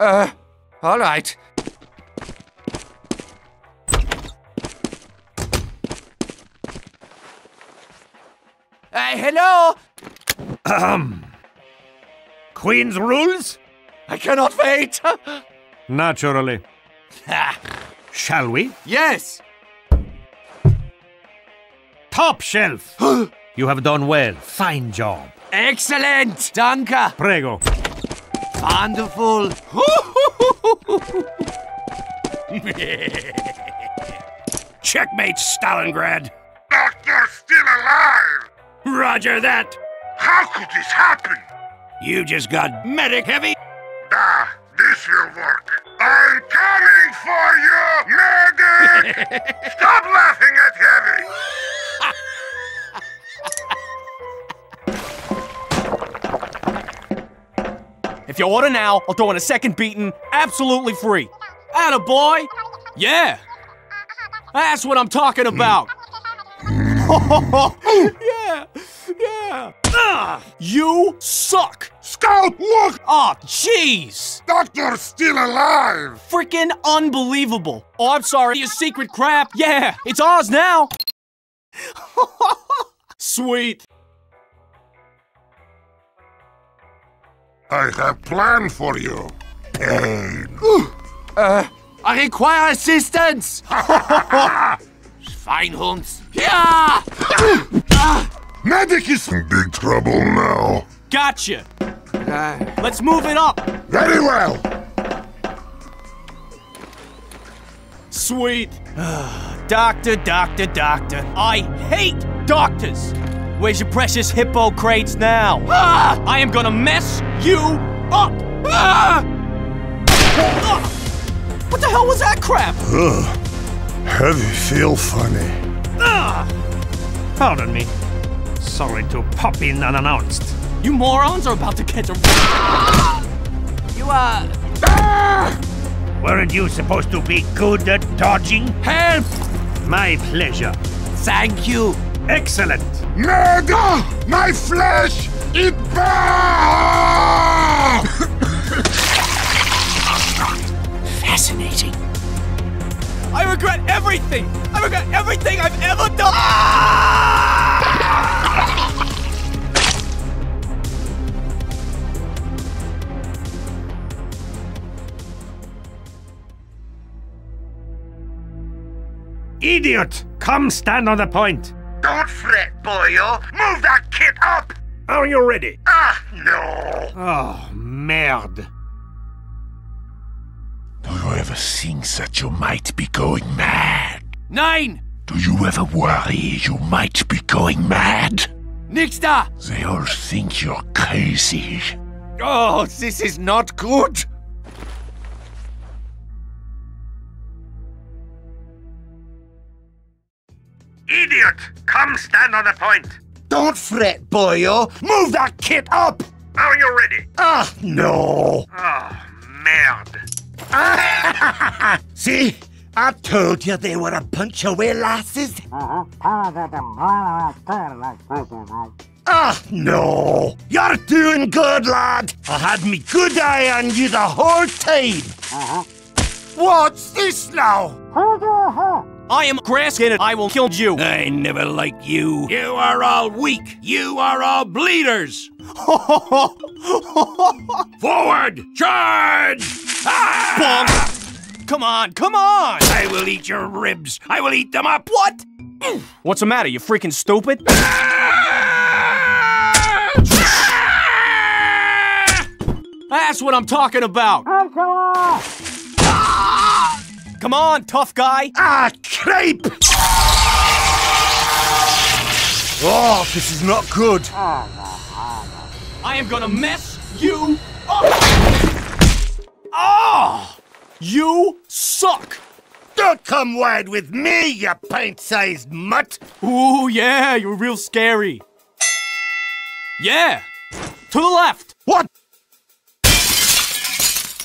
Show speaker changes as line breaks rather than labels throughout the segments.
Uh, all right. Hey, hello!
Queen's rules?
I cannot wait!
Naturally. Shall we?
yes!
Top shelf! you have done well. Fine job.
Excellent! Danke!
Prego.
Wonderful!
Checkmate, Stalingrad.
Doctor still alive!
Roger that.
How could this happen?
You just got medic heavy.
Ah, this will work. I'm coming for you, medic! Stop laughing at Heavy!
If you order now, I'll throw in a second beating, absolutely free. Atta boy! Yeah! That's what I'm talking about! yeah! Yeah! Ah, you suck!
Scout, look!
Oh, jeez!
Doctor's still alive!
Freaking unbelievable! Oh, I'm sorry, your secret crap! Yeah, it's ours now! Sweet!
I have planned for you. Pain.
Uh, I require assistance! Fine, Schweinhunds! Yeah!
Medic is in big trouble now.
Gotcha! Uh, let's move it up!
Very well.
Sweet. doctor, doctor, doctor. I hate doctors. Where's your precious Hippocrates now? Ah! I am gonna mess you up. Ah! Ah! What the hell was that crap? Ugh.
Heavy feel funny. Ah!
Pardon me. Sorry to pop in unannounced.
You morons are about to catch a. You uh,
Weren't you supposed to be good at dodging?
help!
My pleasure.
Thank you.
Excellent.
Medic! My flesh! It burns!
Fascinating.
I regret everything. I regret everything I've ever done.
Idiot! Come stand on the point.
Don't fret, boyo. Move that kit up!
Are you ready?
Ah, no.
Oh, merde.
Do you ever think that you might be going mad?
Nine.
Do you ever worry you might be going mad?
Nix da.
They all think you're crazy.
Oh, this is not good.
Idiot! Come stand on the point.
Don't fret, boyo. Move that kit up.
Are you ready?
Ah, no.
Oh, merde.
See? I told you they were a bunch of wee lasses. Ah, no. You're doing good, lad. I had me good eye on you the whole time. What's this now?
I am grass in it. I will kill you.
I never liked you. You are all weak. You are all bleeders. Forward! Charge! Ah!
Bonk. Come on, come on.
I will eat your ribs. I will eat them up.
What? What's the matter? You freaking stupid? That's what I'm talking about. Come on, tough guy.
Ah, creep! Oh, this is not good.
I am gonna mess you up. Oh, you suck.
Don't come wide with me, you pint-sized mutt.
Ooh, yeah, you're real scary. Yeah, to the left.
What?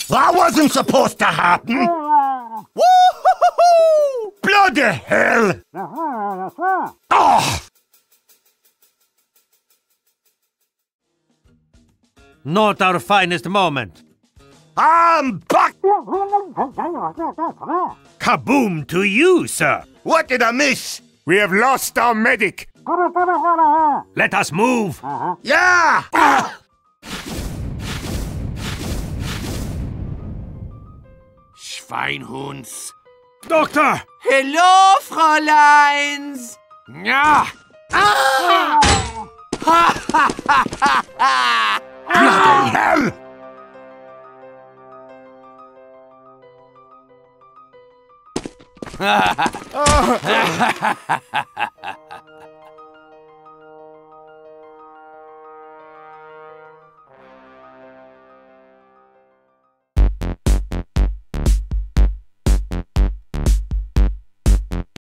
That wasn't supposed to happen.
Woo-hoo-hoo-hoo!
Hell! Oh!
Not our finest moment.
I'm back!
Kaboom to you, sir.
What did I miss?
We have lost our medic. Let us move.
Yeah!
Schweinhunds.
Doctor!
Hello, Fräuleins! Ja! Ah!
Bloody hell!